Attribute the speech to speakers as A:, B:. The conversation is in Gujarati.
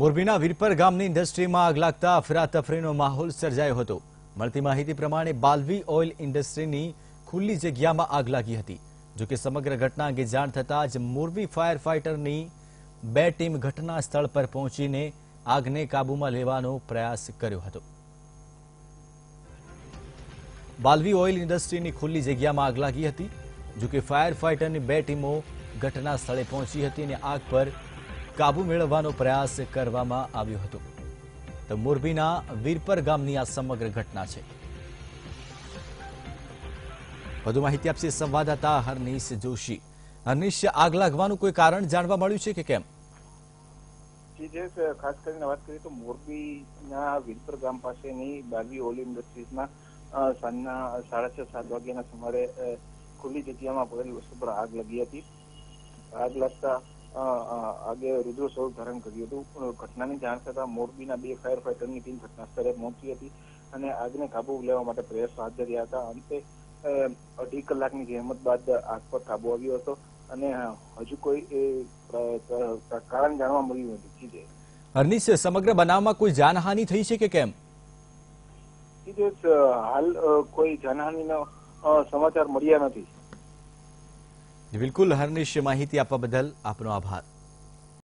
A: મોરબીના વીરપર ગામની ઇન્ડસ્ટ્રીમાં આગ લાગતા અફરાતફરીનો માહોલ સર્જાયો હતો. મળતી માહિતી પ્રમાણે બાલવી ઓઇલ ઇન્ડસ્ટ્રીની ખુલ્લી જગ્યામાં આગ લાગી હતી. જોકે સમગ્ર ઘટના અંગે જાણ થતાં જ મોરબી ફાયર ફાઇટરની બે ટીમ ઘટના સ્થળ પર પહોંચીને આગને કાબૂમાં લેવાનો પ્રયાસ કર્યો હતો. બાલવી ઓઇલ ઇન્ડસ્ટ્રીની ખુલ્લી જગ્યામાં આગ લાગી હતી. જોકે ફાયર ફાઇટરની બે ટીમો ઘટના સ્થળે પહોંચી હતી અને આગ પર કાબુ મેળવવાનો પ્રયાસ કરવામાં આવ્યો હતો. તો મોરબીના વીરપર ગામની આ સમગ્ર ઘટના છે. વધુ માહિતી આપશે સંવાદદાતા હરનીશ જોશી. હરનીશ, આગ લાગવાનું કોઈ કારણ જાણવા મળ્યું છે કે કેમ?
B: ખાસ કરીને વાત કરીએ તો મોરબીના વિરપર ગામ પાસેની બાલવી ઓઇલ ઇન્ડસ્ટ્રીઝમાં સાંજના સાડા છ, સાત વાગ્યાના સુમારે ખુલ્લી જગ્યામાં પડેલી વસ્તુ પર આગ લાગી હતી. આગ લાગતા આગે રુદ્ર સ્વરૂપ ધારણ કર્યું હતું. ઘટનાની જાણ થતાં મોરબીના બે ફાયર ફાઈટરની ટીમ ઘટના સ્થળે પહોંચી હતી અને આગને કાબુ લેવા માટે પ્રયાસ હાથ ધર્યા હતા. અંતે અઢી કલાકની જહેમત બાદ આગ પર કાબુ આવ્યો હતો અને હજુ કોઈ એ, કારણ જાણવા મળ્યું નથી. જે
A: સમગ્ર બનાવમાં કોઈ જાનહાનિ થઈ છે કે કેમ?
B: હાલ કોઈ જાનહાનિનો સમાચાર મળ્યા નથી.
A: બિલકુલ હર્નિશ માહિતી આપવા બદલ આપનો આભાર.